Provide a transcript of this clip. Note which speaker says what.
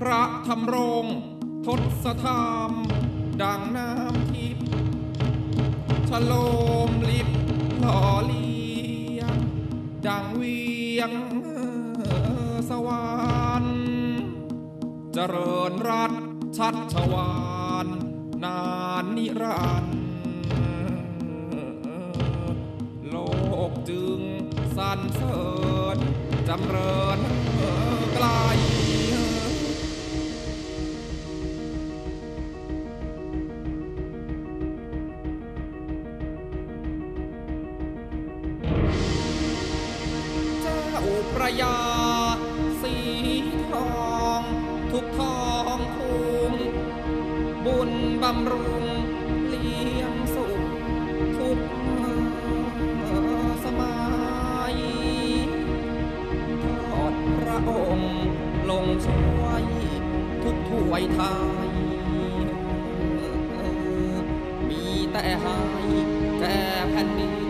Speaker 1: พระธรรมรงทศธรรม ดังน้ำทิพย์ชโลมลิบหล่อเลียงดังเวียงสวรรค์เจริญรัตชัชวานนานนิรันดร์โลกจึงสันเสริ จำเริญไกลเจ้าประยา สีทอง ทุกทองทุงบุญบำรุงเลี้ยง ลงสวยทุกถ้วยทาย มีแต่หายแก่แผ่นดิน